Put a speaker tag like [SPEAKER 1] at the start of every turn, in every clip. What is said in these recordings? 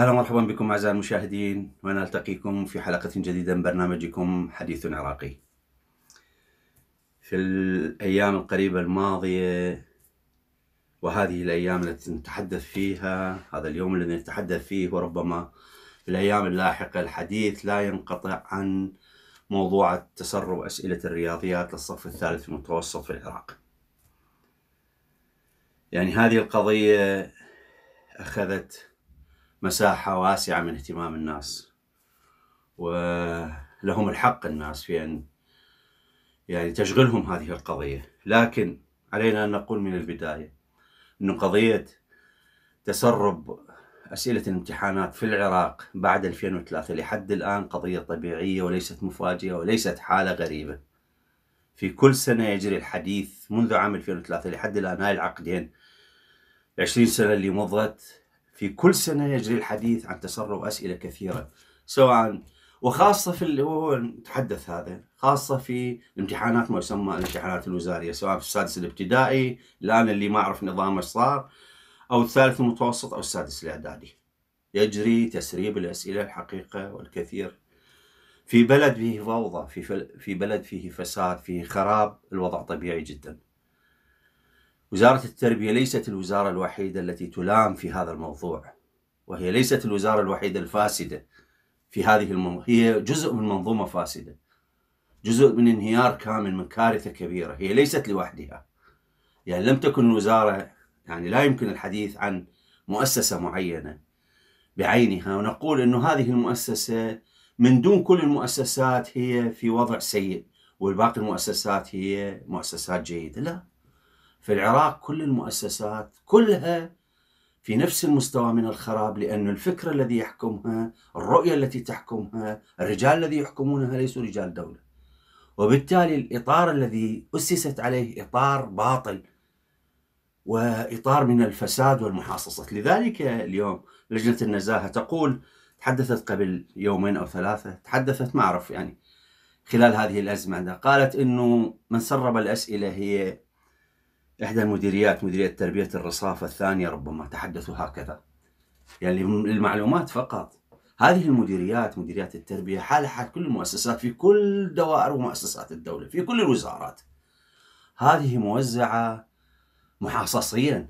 [SPEAKER 1] أهلا ومرحبا بكم أعزائي المشاهدين وأنا ألتقيكم في حلقة جديدة من برنامجكم حديث عراقي. في الأيام القريبة الماضية وهذه الأيام التي نتحدث فيها هذا اليوم الذي نتحدث فيه وربما في الأيام اللاحقة الحديث لا ينقطع عن موضوع تسرب أسئلة الرياضيات للصف الثالث المتوسط في العراق. يعني هذه القضية أخذت مساحة واسعة من اهتمام الناس. ولهم الحق الناس في أن يعني تشغلهم هذه القضية. لكن علينا أن نقول من البداية أن قضية تسرب أسئلة الامتحانات في العراق بعد 2003 لحد الآن قضية طبيعية وليست مفاجئة وليست حالة غريبة. في كل سنة يجري الحديث منذ عام 2003 لحد الآن هاي العقدين 20 سنة اللي مضت في كل سنة يجري الحديث عن تسرب أسئلة كثيرة سواء وخاصة في اللي هو نتحدث هذا خاصة في الامتحانات ما يسمى الامتحانات الوزارية سواء في السادس الابتدائي الآن اللي ما أعرف نظامه إيش صار أو الثالث المتوسط أو السادس الإعدادي. يجري تسريب الأسئلة الحقيقة والكثير. في بلد فيه فوضى في, في بلد فيه فساد فيه خراب الوضع طبيعي جداً. وزارة التربية ليست الوزارة الوحيدة التي تلام في هذا الموضوع وهي ليست الوزارة الوحيدة الفاسدة في هذه المنظومة هي جزء من منظومة فاسدة جزء من انهيار كامل من كارثة كبيرة هي ليست لوحدها. يعني لم تكن الوزارة يعني لا يمكن الحديث عن مؤسسة معينة بعينها ونقول أنه هذه المؤسسة من دون كل المؤسسات هي في وضع سيء والباقي المؤسسات هي مؤسسات جيدة. لا. في العراق كل المؤسسات كلها في نفس المستوى من الخراب لأن الفكر الذي يحكمها الرؤية التي تحكمها الرجال الذي يحكمونها ليسوا رجال دولة. وبالتالي الإطار الذي أسست عليه إطار باطل وإطار من الفساد والمحاصصة. لذلك اليوم لجنة النزاهة تقول تحدثت قبل يومين أو ثلاثة تحدثت ما أعرف يعني خلال هذه الأزمة قالت أنه من سرب الأسئلة هي إحدى المديريات مديرية تربية الرصافة الثانية ربما تحدثوا هكذا. يعني للمعلومات فقط. هذه المديريات مديريات التربية حالها حال كل المؤسسات في كل دوائر ومؤسسات الدولة في كل الوزارات. هذه موزعة محاصصيا.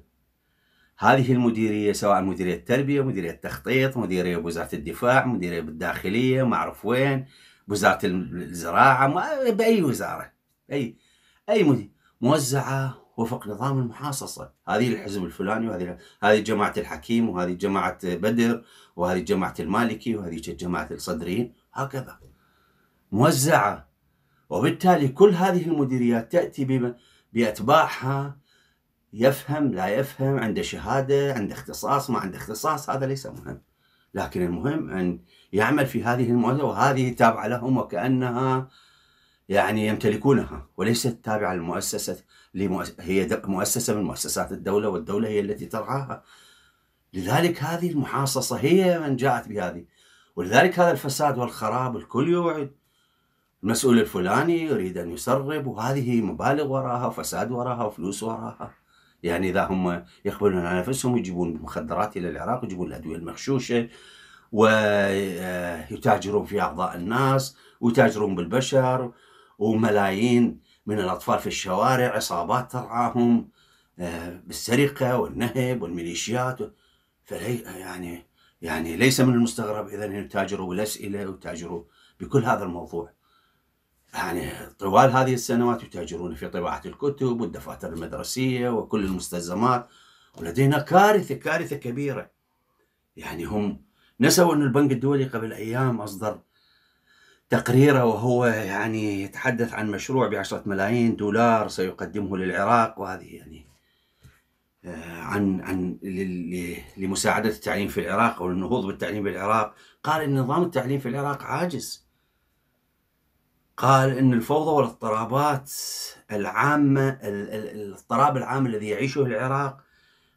[SPEAKER 1] هذه المديرية سواء مديرية التربية مديرية التخطيط مديرية بوزارة الدفاع مديرية بالداخلية ما أعرف وين وزارة الزراعة بأي وزارة أي أي مدير موزعة وفق نظام المحاصصة. هذه الحزب الفلاني وهذه هذه جماعة الحكيم وهذه جماعة بدر وهذه جماعة المالكي وهذه جماعة الصدريين. هكذا. موزعة. وبالتالي كل هذه المديريات تأتي بأتباعها يفهم لا يفهم عنده شهادة عنده اختصاص ما عنده اختصاص هذا ليس مهم. لكن المهم أن يعمل في هذه المؤسسة وهذه تابعة لهم وكأنها يعني يمتلكونها وليست تابعة للمؤسسة هي مؤسسة من مؤسسات الدولة والدولة هي التي ترعاها. لذلك هذه المحاصصة هي من جاءت بهذه. ولذلك هذا الفساد والخراب الكل يوعد. المسؤول الفلاني يريد أن يسرب وهذه مبالغ وراها وفساد وراها وفلوس وراها. يعني إذا هم يقبلون على نفسهم يجيبون المخدرات إلى العراق يجيبون الأدوية المغشوشة ويتاجرون في أعضاء الناس ويتاجرون بالبشر وملايين من الأطفال في الشوارع عصابات ترعاهم آه، بالسرقة والنهب والميليشيات. فلي يعني يعني ليس من المستغرب إذا أن يتاجروا بالأسئلة ويتاجروا بكل هذا الموضوع. يعني طوال هذه السنوات يتاجرون في طباعة الكتب والدفاتر المدرسية وكل المستلزمات. ولدينا كارثة كارثة كبيرة. يعني هم نسوا أن البنك الدولي قبل أيام أصدر تقريره وهو يعني يتحدث عن مشروع بعشرة ملايين دولار سيقدمه للعراق وهذه يعني آه، عن عن لمساعدة التعليم في العراق أو النهوض بالتعليم في العراق قال إن نظام التعليم في العراق عاجز. قال إن الفوضى والاضطرابات العامة الاضطراب العام الذي يعيشه العراق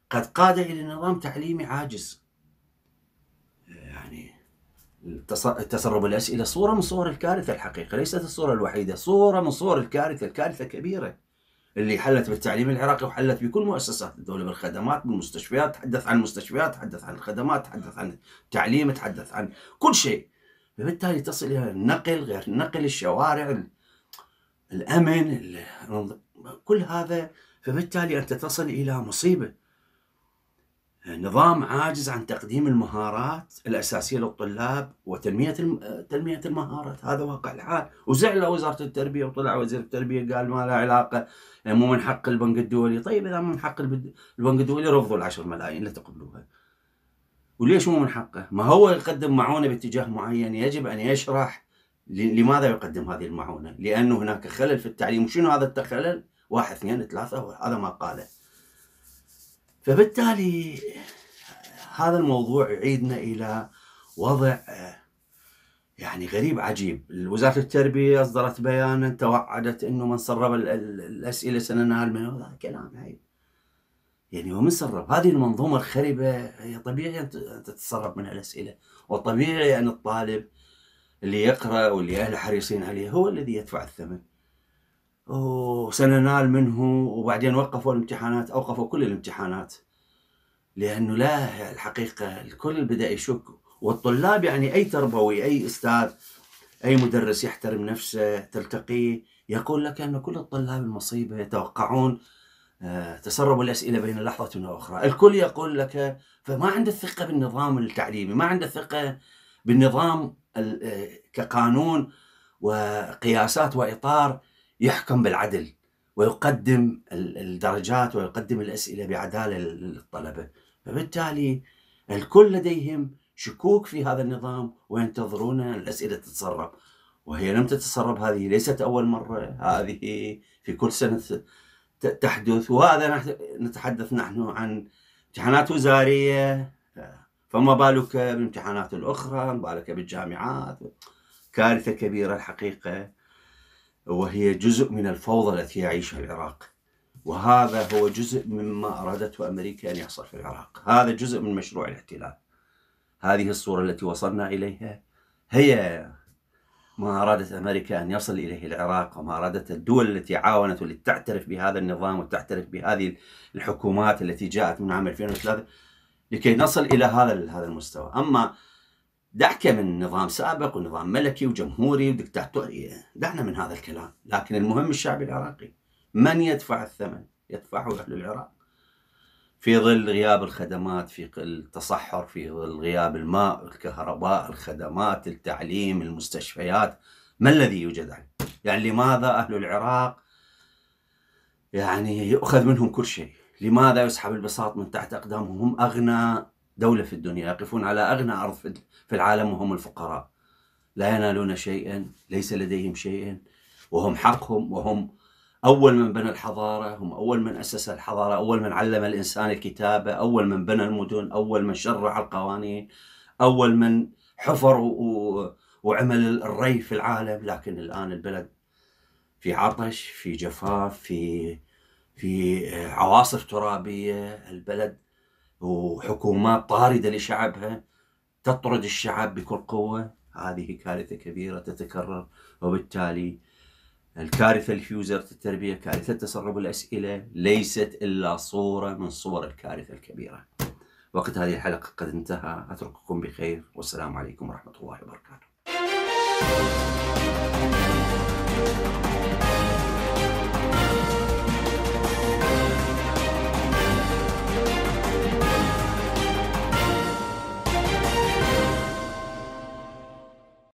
[SPEAKER 1] قد قاد إلى نظام تعليمي عاجز. تسرب الأسئلة صورة من صور الكارثة الحقيقة ليست الصورة الوحيدة صورة من صور الكارثة الكارثة كبيرة اللي حلت بالتعليم العراقي وحلت بكل مؤسسات الدولة بالخدمات بالمستشفيات تحدث عن المستشفيات تحدث عن الخدمات تحدث عن التعليم تحدث عن كل شيء. فبالتالي تصل إلى النقل غير النقل الشوارع الأمن كل هذا. فبالتالي أنت تصل إلى مصيبة. نظام عاجز عن تقديم المهارات الأساسية للطلاب وتنمية تنمية المهارات هذا واقع الحال وزعل وزارة التربية وطلع وزير التربية قال ما له علاقة مو من حق البنك الدولي طيب إذا مو من حق البنك الدولي رفضوا العشر ملايين لا تقبلوها وليش مو من حقه؟ ما هو يقدم معونة باتجاه معين يجب أن يشرح لماذا يقدم هذه المعونة؟ لأنه هناك خلل في التعليم، وشنو هذا الخلل؟ واحد اثنين ثلاثة هذا ما قاله. فبالتالي هذا الموضوع يعيدنا إلى وضع يعني غريب عجيب. وزارة التربية أصدرت بيانا توعدت إنه من سرب الأسئلة سننال منه. هذا كلام عيب. يعني هو من سرب. هذه المنظومة الخربه هي طبيعي أن تتسرب من الأسئلة. وطبيعي أن الطالب اللي يقرأ واللي اهله حريصين عليه هو الذي يدفع الثمن. وسننال منه وبعدين وقفوا الامتحانات أوقفوا كل الامتحانات. لأنه لا الحقيقة الكل بدأ يشك. والطلاب يعني أي تربوي أي أستاذ أي مدرس يحترم نفسه تلتقيه يقول لك أن كل الطلاب المصيبة يتوقعون آه، تسرب الأسئلة بين لحظة وأخرى، الكل يقول لك فما عنده الثقه بالنظام التعليمي، ما عنده الثقه بالنظام آه، كقانون وقياسات وإطار. يحكم بالعدل ويقدم الدرجات ويقدم الأسئلة بعدالة للطلبة، فبالتالي الكل لديهم شكوك في هذا النظام وينتظرون الأسئلة تتسرب، وهي لم تتسرب هذه ليست أول مرة، هذه في كل سنة تحدث. وهذا نتحدث نحن عن امتحانات وزارية. فما بالك بالامتحانات الأخرى؟ ما بالك بالجامعات؟ كارثة كبيرة الحقيقة. وهي جزء من الفوضى التي يعيشها العراق. وهذا هو جزء مما أرادته أمريكا أن يحصل في العراق. هذا جزء من مشروع الاحتلال. هذه الصورة التي وصلنا إليها هي ما أرادت أمريكا أن يصل إليه العراق وما أرادت الدول التي عاونت والتي تعترف بهذا النظام وتعترف بهذه الحكومات التي جاءت من عام 2003 لكي نصل إلى هذا هذا المستوى. أما دعك من نظام سابق ونظام ملكي وجمهوري ودكتاتوري. دعنا من هذا الكلام. لكن المهم الشعب العراقي. من يدفع الثمن؟ يدفعه أهل العراق. في ظل غياب الخدمات في التصحر في ظل غياب الماء الكهرباء الخدمات التعليم المستشفيات ما الذي يوجد يعني لماذا أهل العراق يعني يؤخذ منهم كل شيء؟ لماذا يسحب البساط من تحت أقدامهم؟ هم أغنى دولة في الدنيا يقفون على أغنى أرض في العالم وهم الفقراء. لا ينالون شيئا ليس لديهم شيء وهم حقهم وهم أول من بنى الحضارة هم أول من أسس الحضارة أول من علم الإنسان الكتابة أول من بنى المدن أول من شرع القوانين أول من حفر و... وعمل الري في العالم. لكن الآن البلد في عطش في جفاف في في عواصف ترابية. البلد وحكومات طاردة لشعبها تطرد الشعب بكل قوة. هذه كارثة كبيرة تتكرر وبالتالي الكارثة اللي في وزارة التربية كارثة تسرب الأسئلة ليست إلا صورة من صور الكارثة الكبيرة. وقت هذه الحلقة قد انتهى. أترككم بخير. والسلام عليكم ورحمة الله وبركاته.